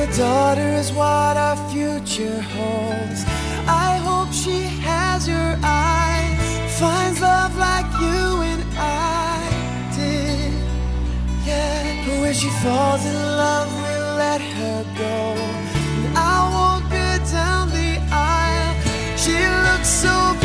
a daughter is what our future holds. I hope she has your eyes, finds love like you and I did. Yeah, but when she falls in love, we'll let her go. And I won't go down the aisle. She looks so.